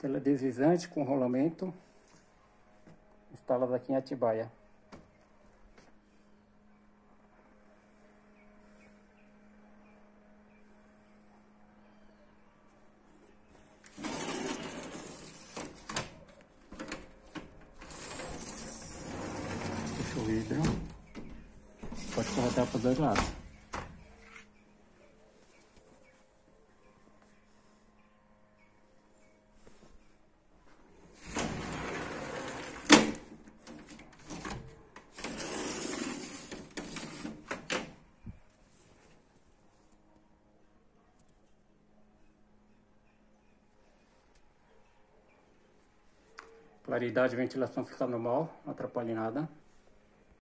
Tela deslizante com rolamento. Instalada aqui em Atibaia. Puxa o vidro. Pode colocar para os dois lados. Claridade e ventilação fica normal, não atrapalha nada.